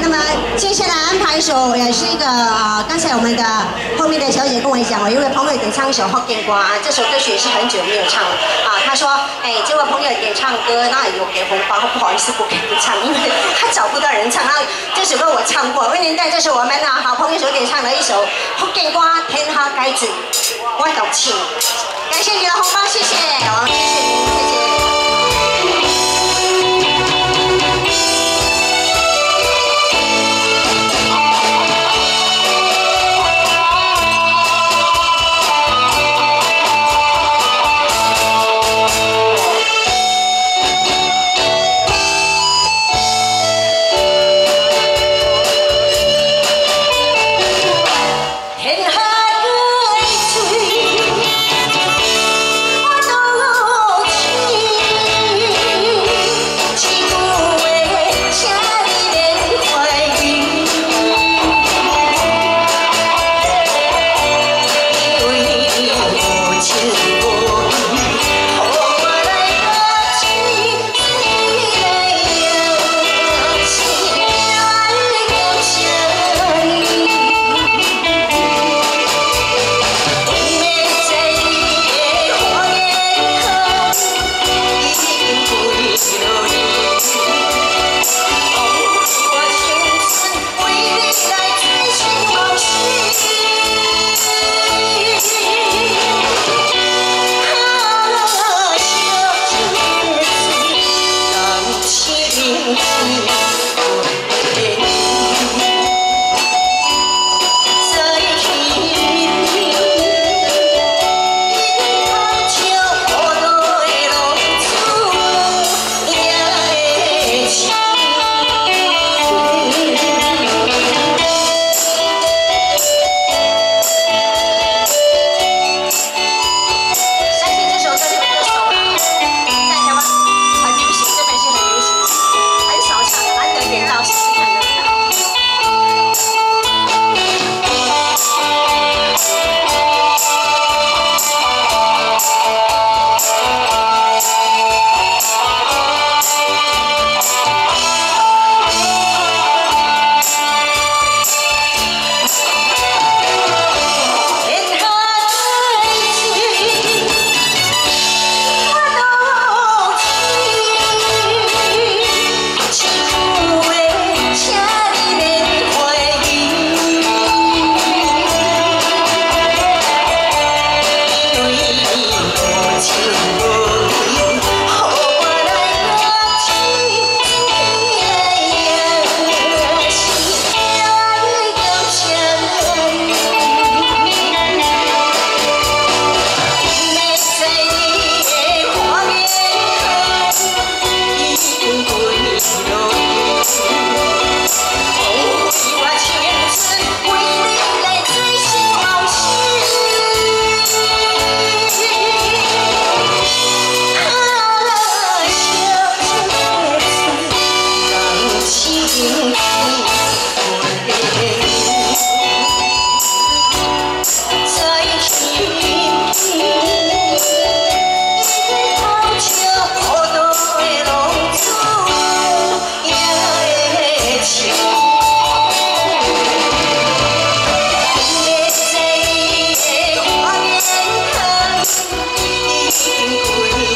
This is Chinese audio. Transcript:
那么接下来安排一首，也是一个啊，刚才我们的后面的小姐跟我讲，哦有位朋友点唱一首《福建歌》，这首歌曲也是很久没有唱了啊。他说，哎，这位朋友点唱歌，那有给红包，不好意思不给你唱，因为他找不到人唱。然后这首歌我唱过，为您带这是我们的好朋友所点唱的一首《福建歌》，天下改子，我道歉，感谢你的红包，谢谢，好，谢谢。